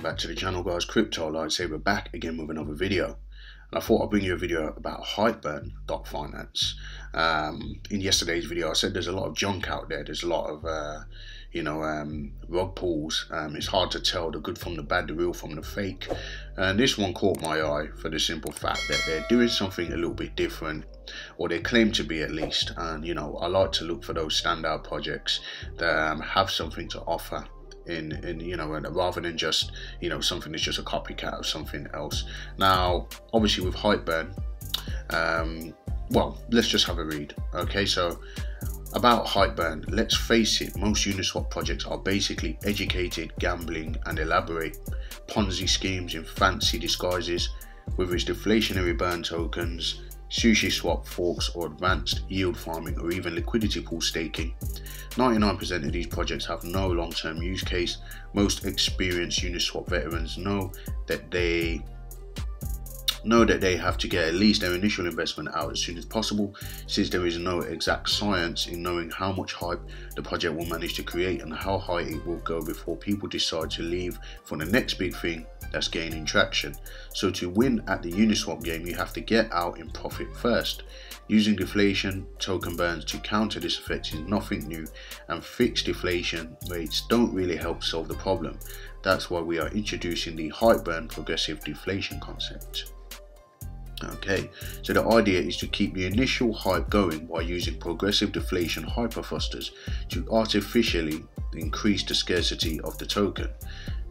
welcome back to the channel guys. Crypto lightsaber back again with another video. And i thought i'd bring you a video about hypeburn.finance um, in yesterday's video i said there's a lot of junk out there. There's a lot of uh, you know um, rug pulls. Um, it's hard to tell the good from the bad the real from the fake. And this one caught my eye for the simple fact that they're doing something a little bit different or they claim to be at least. And you know i like to look for those standout projects that um, have something to offer in in you know rather than just you know something that's just a copycat of something else. Now obviously with hypeburn um well let's just have a read okay? So about hypeburn let's face it most uniswap projects are basically educated gambling and elaborate ponzi schemes in fancy disguises. Whether it's deflationary burn tokens sushi swap forks or advanced yield farming or even liquidity pool staking 99% of these projects have no long-term use case. Most experienced Uniswap veterans know that they know that they have to get at least their initial investment out as soon as possible since there is no exact science in knowing how much hype the project will manage to create and how high it will go before people decide to leave for the next big thing that's gaining traction. So to win at the Uniswap game you have to get out in profit first. Using deflation token burns to counter this effect is nothing new and fixed deflation rates don't really help solve the problem. That's why we are introducing the hype burn progressive deflation concept. Okay, so the idea is to keep the initial hype going by using progressive deflation hyperthrusters to artificially increase the scarcity of the token.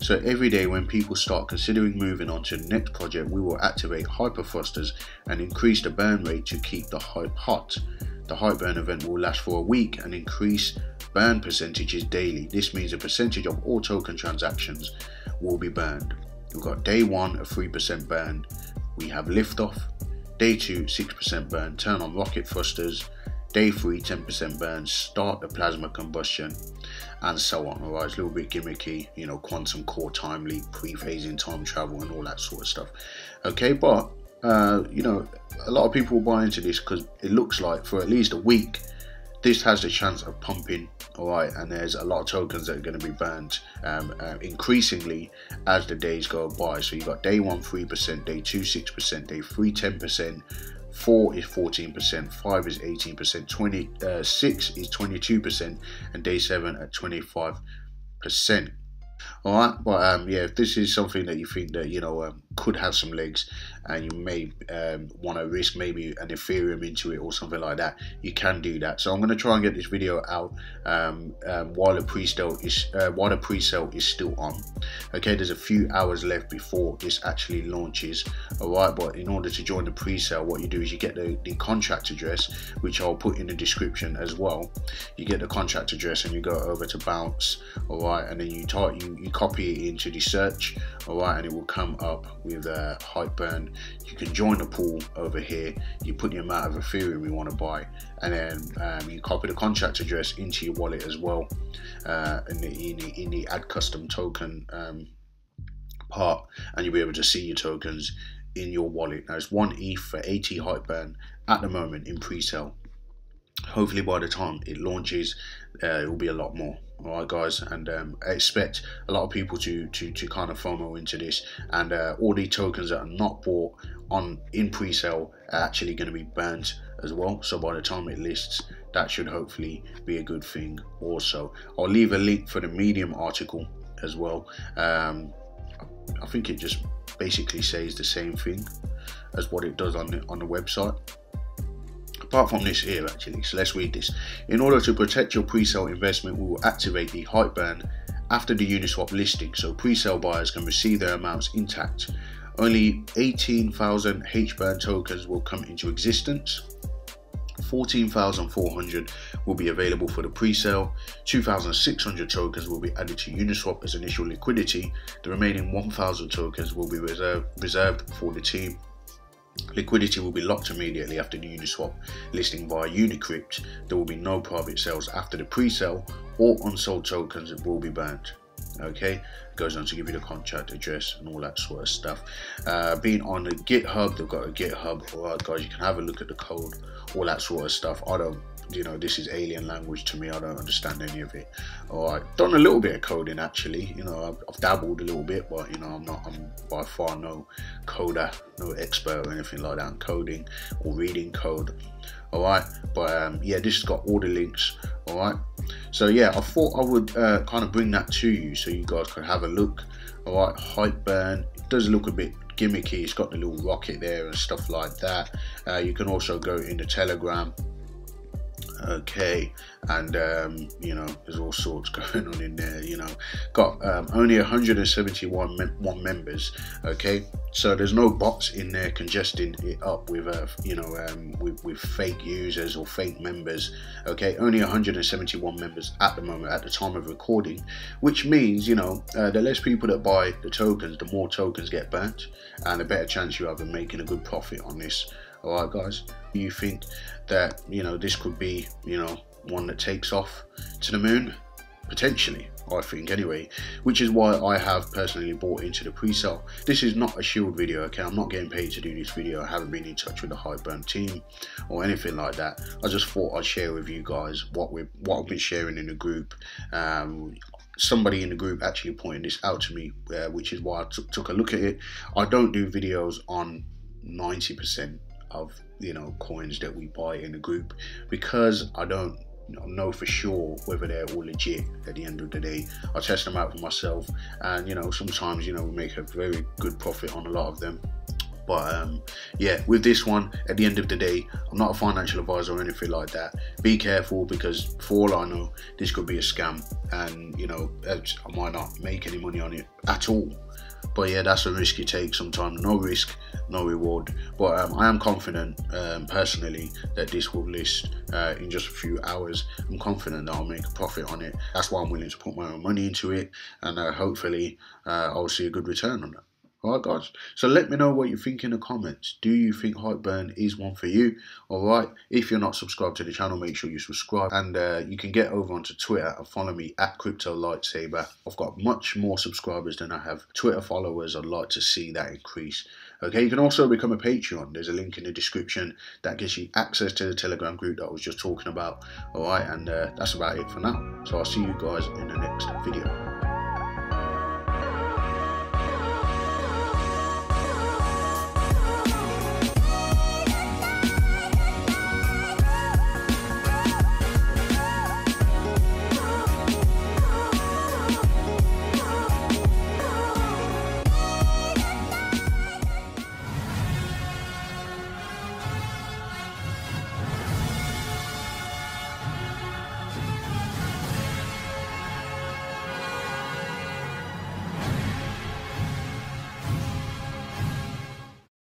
So every day when people start considering moving on to the next project, we will activate hyper hyperthrusters and increase the burn rate to keep the hype hot. The hype burn event will last for a week and increase burn percentages daily. This means a percentage of all token transactions will be burned. We've got day one, a 3% burn. We have liftoff. Day two, 6% burn. Turn on rocket thrusters. Day three, 10% burn. Start the plasma combustion and so on. Alright, it's a little bit gimmicky, you know, quantum core time leap, pre-phasing time travel, and all that sort of stuff. Okay, but uh, you know, a lot of people buy into this because it looks like for at least a week, this has the chance of pumping. All right, and there's a lot of tokens that are going to be burned um, uh, increasingly as the days go by. So you've got day one three percent, day two six percent, day three ten percent, 4 is 14%, 5 is 18%, 26 uh, is 22%, and day 7 at 25%. All right, but um, yeah, if this is something that you think that you know um, could have some legs, and you may um, want to risk maybe an Ethereum into it or something like that, you can do that. So I'm going to try and get this video out um, um, while the pre-sale is uh, while the pre-sale is still on. Okay, there's a few hours left before this actually launches. All right, but in order to join the pre-sale, what you do is you get the, the contract address, which I'll put in the description as well. You get the contract address and you go over to Bounce. All right, and then you type you, you copy it into the search. All right, and it will come up with uh, Hypeburn you can join the pool over here. You put the amount of ethereum you want to buy and then um, you copy the contract address into your wallet as well uh, in, the, in, the, in the add custom token um, part and you'll be able to see your tokens in your wallet. Now it's one ETH for 80 Hypeburn at the moment in pre-sale hopefully by the time it launches uh, it will be a lot more. All right guys and um, I expect a lot of people to to to kind of FOMO into this. And uh, all the tokens that are not bought on in pre-sale are actually going to be burnt as well. So by the time it lists that should hopefully be a good thing also. I'll leave a link for the medium article as well. Um, I think it just basically says the same thing as what it does on the on the website apart from this here actually, so let's read this. In order to protect your pre-sale investment, we will activate the hype burn after the Uniswap listing so pre-sale buyers can receive their amounts intact. Only 18,000 HBurn tokens will come into existence. 14,400 will be available for the pre-sale, 2,600 tokens will be added to Uniswap as initial liquidity, the remaining 1,000 tokens will be reserved, reserved for the team Liquidity will be locked immediately after the Uniswap listing via Unicrypt. There will be no private sales after the pre-sale. or unsold tokens will be burned. Okay, it goes on to give you the contract address and all that sort of stuff. Uh, being on the GitHub, they've got a GitHub. All right, guys, you can have a look at the code, all that sort of stuff. I don't you know this is alien language to me i don't understand any of it all right done a little bit of coding actually you know I've, I've, dabbled a little bit but you know i'm not i'm by far no coder no expert or anything like that in coding or reading code all right? But um, yeah this has got all the links all right? So yeah i thought i would uh, kind of bring that to you so you guys could have a look all right? Hypeburn it does look a bit gimmicky. It's got the little rocket there and stuff like that. Uh, you can also go in the telegram okay and um, you know there's all sorts going on in there you know. Got um, only 171 mem- one members okay? So there's no bots in there congesting it up with uh, you know um, with, with fake users or fake members okay? Only 171 members at the moment at the time of recording which means you know uh, the less people that buy the tokens the more tokens get burnt and the better chance you have of making a good profit on this all right guys you think that you know this could be you know one that takes off to the moon? Potentially I think anyway which is why I have personally bought into the pre-sale. This is not a shield video okay? I'm not getting paid to do this video. I haven't been in touch with the Hypeburn team or anything like that. I just thought I'd share with you guys what we what I've been sharing in the group. Um, somebody in the group actually pointed this out to me uh, which is why I took a look at it. I don't do videos on 90% of you know coins that we buy in a group because I don't know for sure whether they're all legit at the end of the day. I test them out for myself, and you know sometimes you know we make a very good profit on a lot of them. But um, yeah, with this one, at the end of the day, I'm not a financial advisor or anything like that. Be careful because for all I know, this could be a scam, and you know I might not make any money on it at all. But yeah, that's a risk you take sometimes. No risk, no reward. But um, I am confident um, personally that this will list uh, in just a few hours. I'm confident that I'll make a profit on it. That's why I'm willing to put my own money into it, and uh, hopefully uh, I'll see a good return on that. Alright guys, so let me know what you think in the comments. Do you think Hypeburn is one for you? Alright, if you're not subscribed to the channel, make sure you subscribe. And uh, you can get over onto Twitter and follow me at Crypto Lightsaber. I've got much more subscribers than I have Twitter followers. I'd like to see that increase. Okay, you can also become a Patreon. There's a link in the description that gives you access to the Telegram group that I was just talking about. Alright, and uh, that's about it for now. So I'll see you guys in the next video.